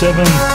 seven.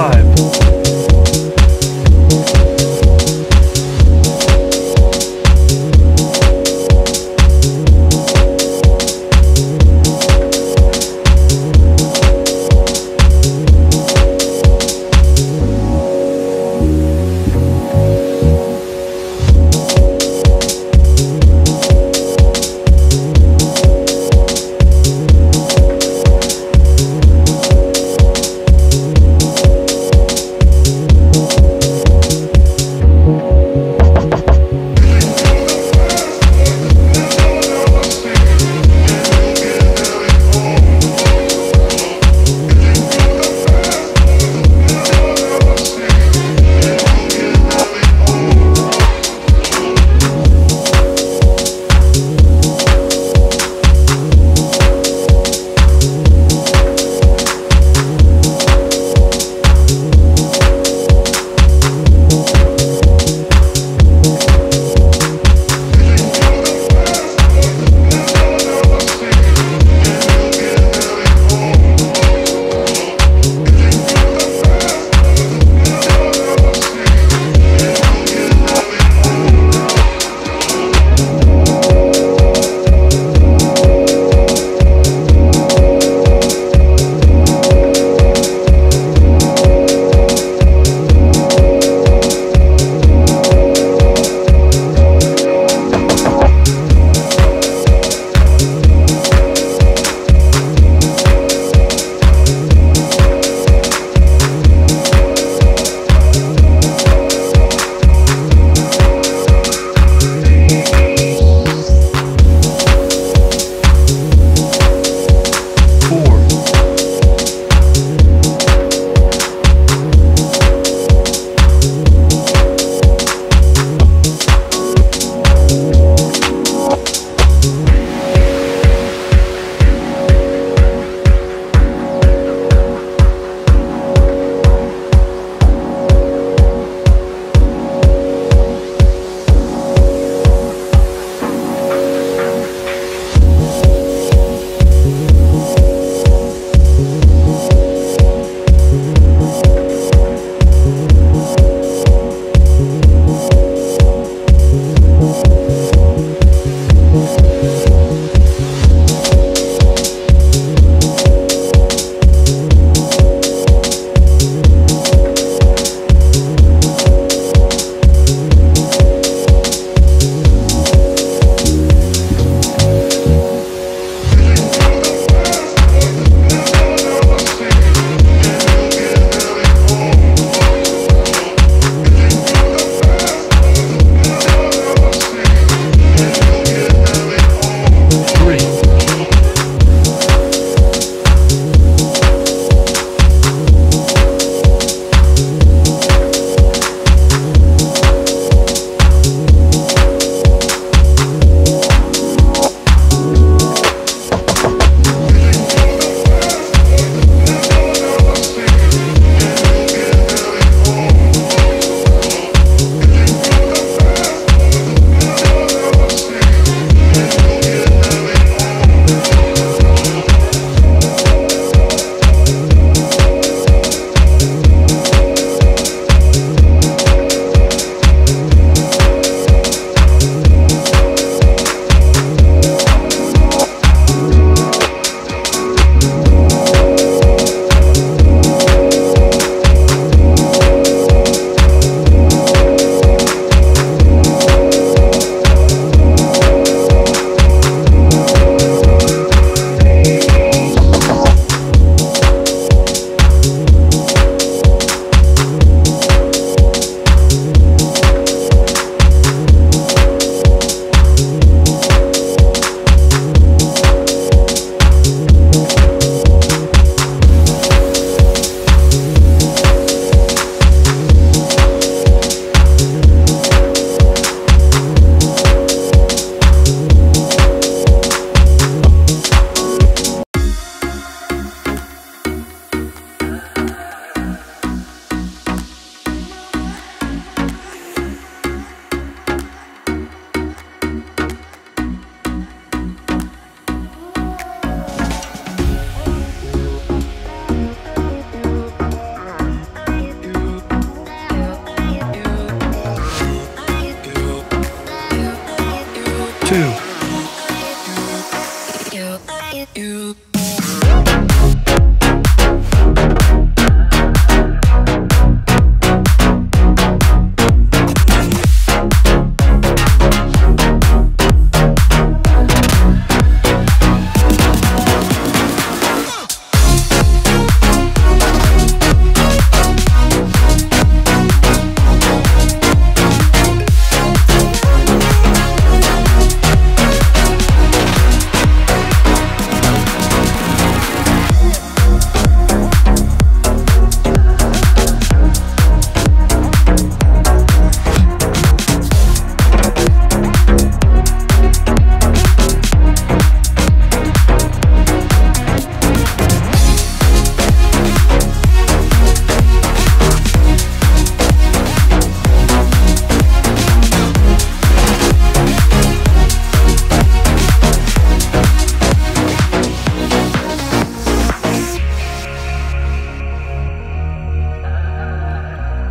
Five.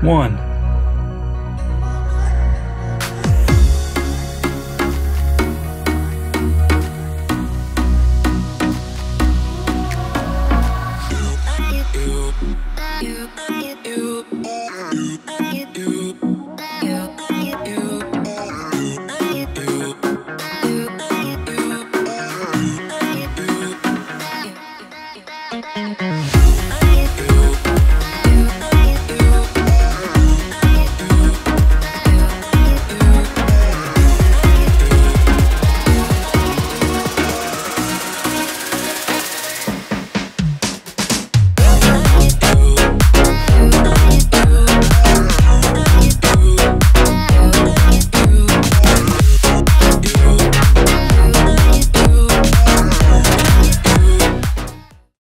One.